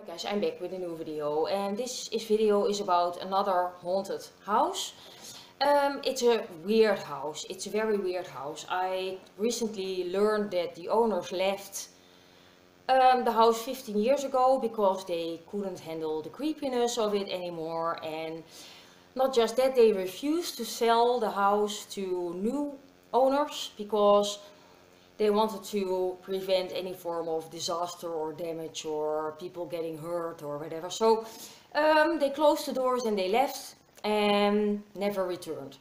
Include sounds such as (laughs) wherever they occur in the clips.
Hi guys, I'm back with a new video and this is video is about another haunted house. Um, it's a weird house, it's a very weird house. I recently learned that the owners left um, the house 15 years ago because they couldn't handle the creepiness of it anymore and not just that, they refused to sell the house to new owners because they wanted to prevent any form of disaster or damage or people getting hurt or whatever. So um, they closed the doors and they left and never returned.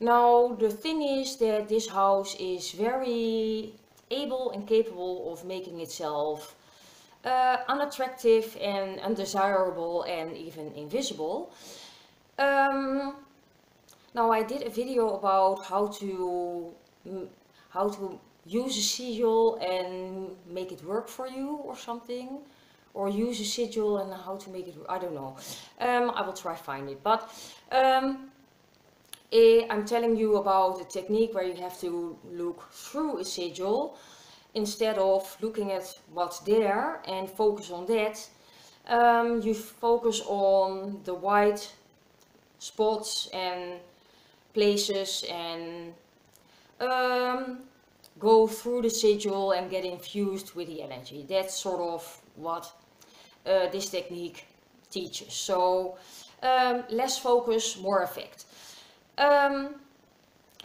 Now the thing is that this house is very able and capable of making itself uh, unattractive and undesirable and even invisible. Um, now I did a video about how to how to use a sigil and make it work for you or something or use a sigil and how to make it I don't know. Um, I will try find it. But um, eh, I'm telling you about a technique where you have to look through a sigil instead of looking at what's there and focus on that. Um, you focus on the white spots and places and um, go through the sigil and get infused with the energy. That's sort of what uh, this technique teaches. So um, less focus, more effect. Um,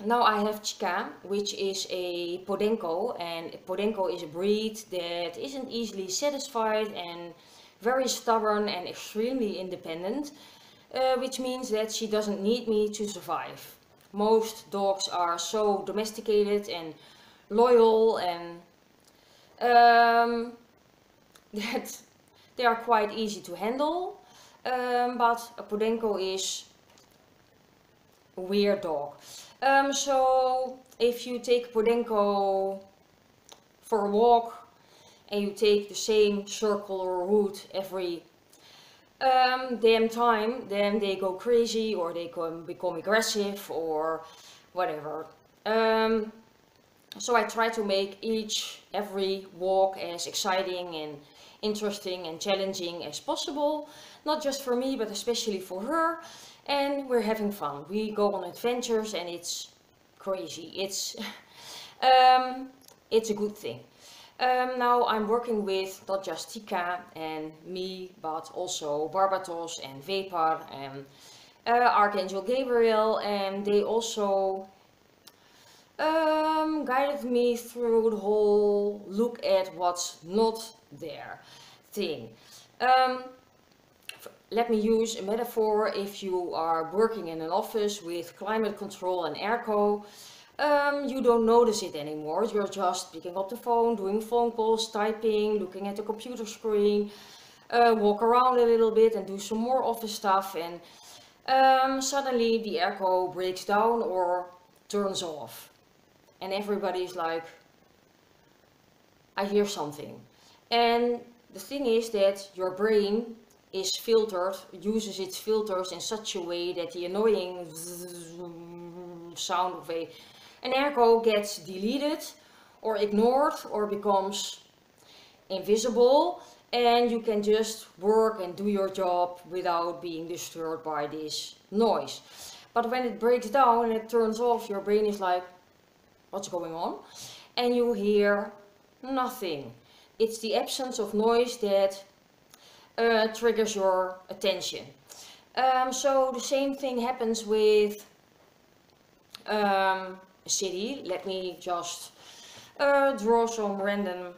now I have Chica, which is a Podenco, and Podenco is a breed that isn't easily satisfied and very stubborn and extremely independent, uh, which means that she doesn't need me to survive most dogs are so domesticated and loyal and um, (laughs) that they are quite easy to handle. Um, but a Podenco is a weird dog. Um, so if you take Podenco for a walk and you take the same circle or route every um, damn time, then they go crazy or they can become aggressive or whatever. Um, so I try to make each, every walk as exciting and interesting and challenging as possible. Not just for me, but especially for her. And we're having fun. We go on adventures and it's crazy. It's, (laughs) um, it's a good thing. Um, now I'm working with not just Chica and me, but also Barbatos and Vepar and uh, Archangel Gabriel and they also um, guided me through the whole look at what's not there thing. Um, let me use a metaphor if you are working in an office with climate control and airco um, you don't notice it anymore. You're just picking up the phone, doing phone calls, typing, looking at the computer screen, uh, walk around a little bit and do some more office stuff and um, suddenly the airco breaks down or turns off. And everybody's like, I hear something. And the thing is that your brain is filtered, uses its filters in such a way that the annoying (laughs) sound of a an airco gets deleted or ignored or becomes invisible and you can just work and do your job without being disturbed by this noise. But when it breaks down and it turns off, your brain is like, what's going on? And you hear nothing. It's the absence of noise that uh, triggers your attention. Um, so the same thing happens with um, city. Let me just uh, draw some random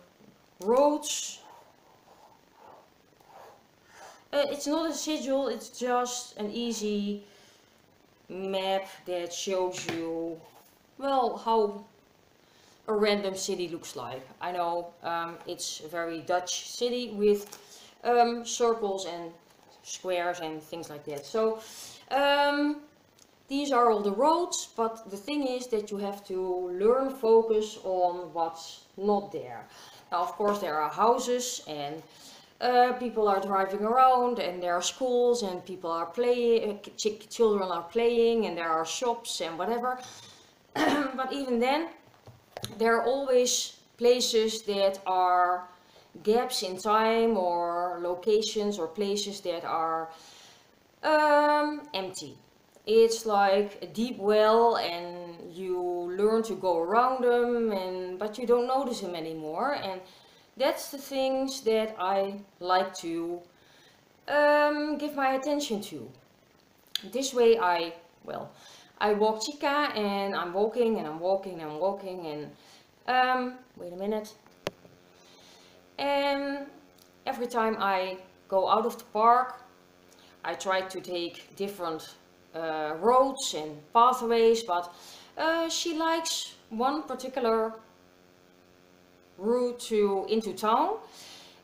roads. Uh, it's not a sigil, it's just an easy map that shows you, well, how a random city looks like. I know um, it's a very Dutch city with um, circles and squares and things like that. So um, these are all the roads, but the thing is that you have to learn focus on what's not there. Now, of course, there are houses and uh, people are driving around and there are schools and people are playing, uh, ch children are playing and there are shops and whatever. (clears throat) but even then, there are always places that are gaps in time or locations or places that are um, empty. It's like a deep well and you learn to go around them and but you don't notice them anymore and that's the things that I like to um, give my attention to. This way I, well, I walk Chica and I'm walking and I'm walking and I'm walking and, um, wait a minute. And every time I go out of the park, I try to take different uh, roads and pathways, but uh, she likes one particular route to into town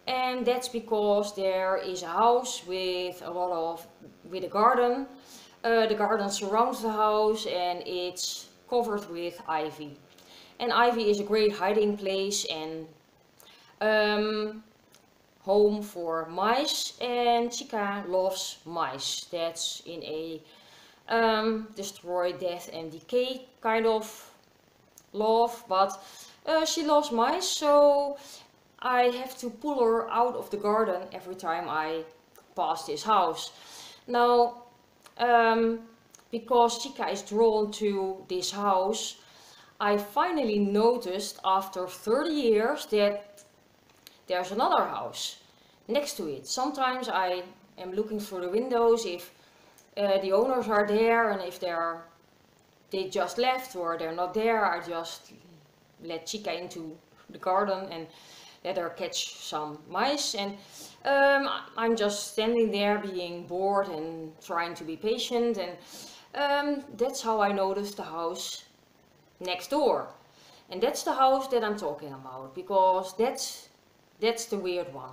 and that's because there is a house with a lot of with a garden. Uh, the garden surrounds the house and it's covered with ivy. And ivy is a great hiding place and um, home for mice and Chica loves mice. That's in a um, destroy death and decay kind of love but uh, she loves mice, so I have to pull her out of the garden every time I pass this house. Now, um, because Chica is drawn to this house, I finally noticed after 30 years that there's another house next to it. Sometimes I am looking through the windows if uh, the owners are there and if they're they just left or they're not there, I just let Chica into the garden and let her catch some mice. And um, I'm just standing there being bored and trying to be patient and um, that's how I noticed the house next door. And that's the house that I'm talking about because that's that's the weird one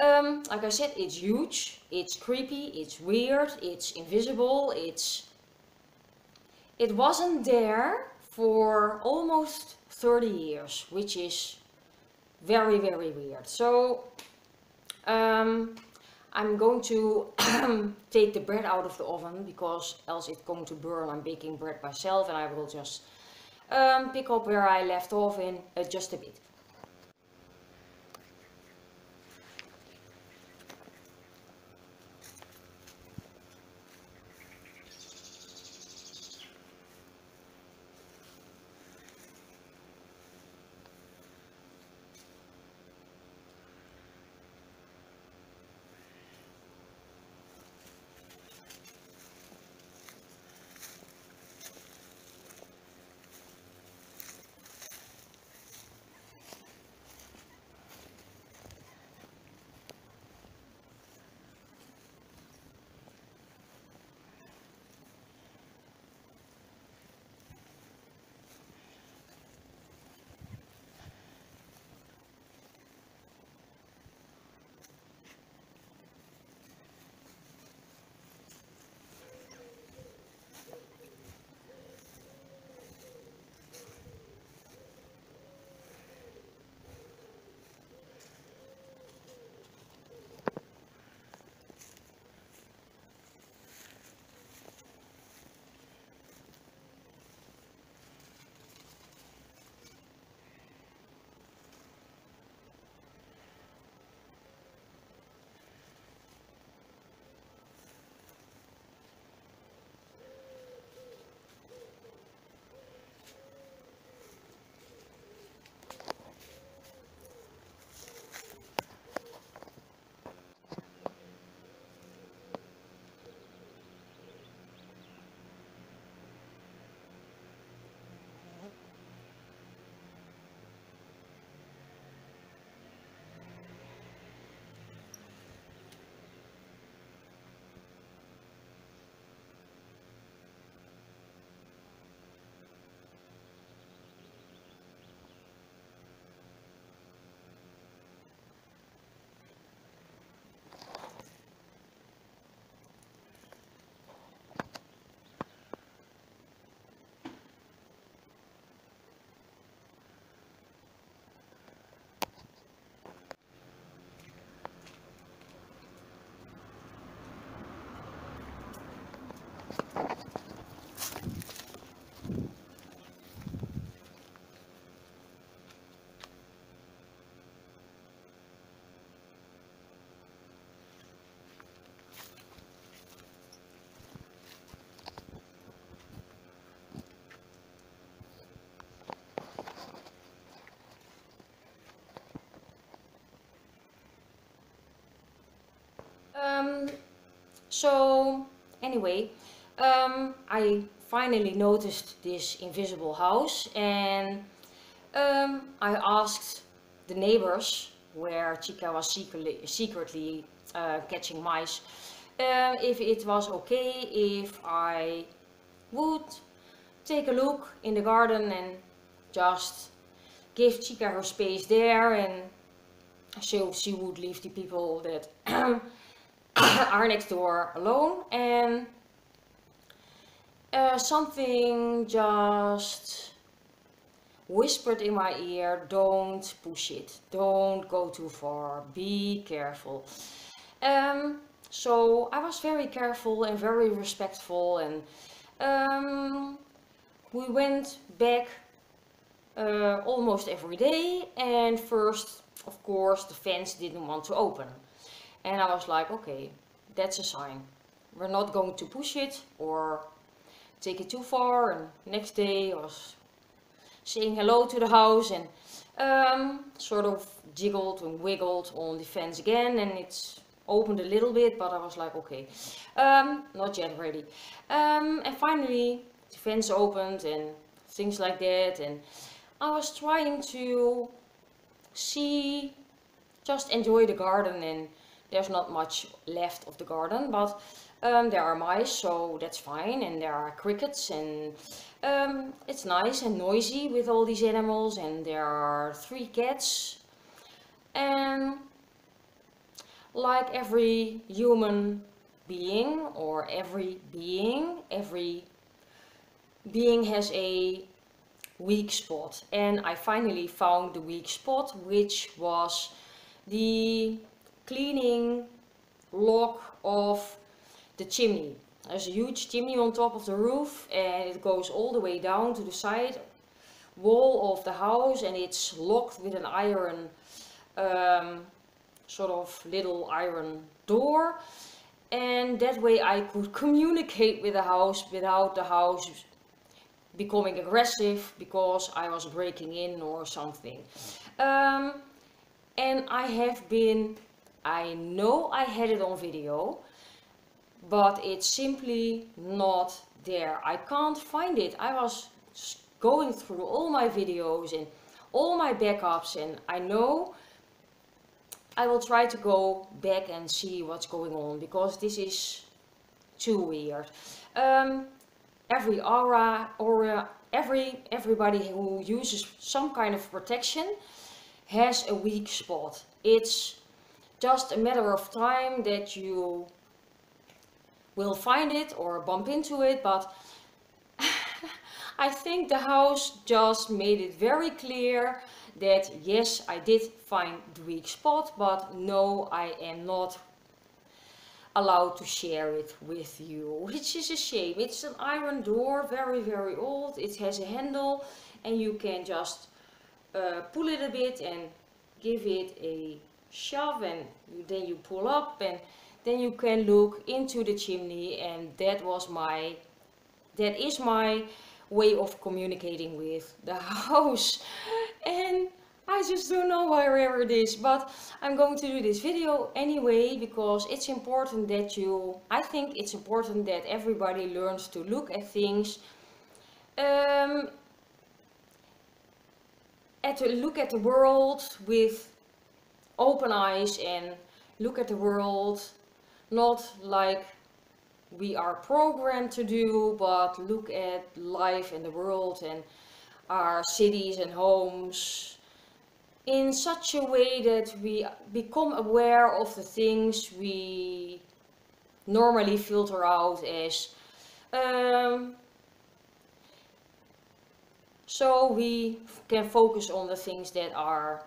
um, like I said it's huge it's creepy it's weird it's invisible it's it wasn't there for almost 30 years, which is very, very weird. So um, I'm going to (clears throat) take the bread out of the oven because else it's going to burn. I'm baking bread myself and I will just um, pick up where I left off in uh, just a bit. So anyway, um, I finally noticed this invisible house and um, I asked the neighbors where Chica was secretly, secretly uh, catching mice uh, if it was okay if I would take a look in the garden and just give Chica her space there and so she would leave the people that (clears throat) (coughs) are next door alone and uh, something just whispered in my ear don't push it. Don't go too far. Be careful. Um, so I was very careful and very respectful and um, we went back uh, almost every day and first of course the fence didn't want to open and I was like okay that's a sign. We're not going to push it or take it too far. And next day I was saying hello to the house and um, sort of jiggled and wiggled on the fence again. And it's opened a little bit but I was like okay um, not yet ready. Um, and finally the fence opened and things like that. And I was trying to see just enjoy the garden and there's not much left of the garden but um, there are mice so that's fine and there are crickets and um, it's nice and noisy with all these animals and there are three cats. And like every human being or every being, every being has a weak spot. And I finally found the weak spot which was the cleaning lock of the chimney. There's a huge chimney on top of the roof and it goes all the way down to the side wall of the house and it's locked with an iron um, sort of little iron door and that way I could communicate with the house without the house becoming aggressive because I was breaking in or something. Um, and I have been, I know I had it on video, but it's simply not there. I can't find it. I was going through all my videos and all my backups and I know I will try to go back and see what's going on because this is too weird. Um, every aura or every everybody who uses some kind of protection has a weak spot. It's just a matter of time that you will find it or bump into it, but (laughs) I think the house just made it very clear that yes, I did find the weak spot, but no, I am not allowed to share it with you, (laughs) which is a shame. It's an iron door, very, very old. It has a handle and you can just uh, pull it a bit and give it a shove and then you pull up and then you can look into the chimney and that was my, that is my way of communicating with the (laughs) house. And I just don't know why wherever it is but I'm going to do this video anyway because it's important that you I think it's important that everybody learns to look at things um, at to look at the world with open eyes and look at the world. Not like we are programmed to do, but look at life and the world and our cities and homes in such a way that we become aware of the things we normally filter out as um, so we can focus on the things that are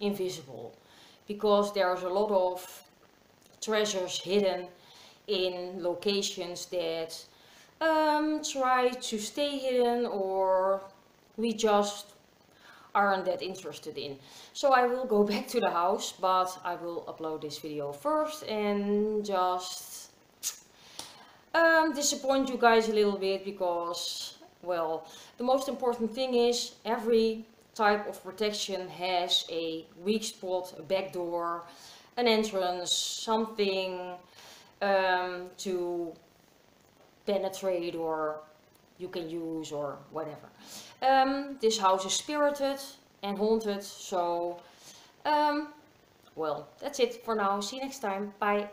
invisible because there's a lot of treasures hidden in locations that um, try to stay hidden or we just aren't that interested in. So I will go (laughs) back to the house, but I will upload this video first and just um, disappoint you guys a little bit because, well, the most important thing is every type of protection has a weak spot, a back door, an entrance, something um, to penetrate or you can use or whatever. Um, this house is spirited and haunted, so um, well, that's it for now. See you next time. Bye.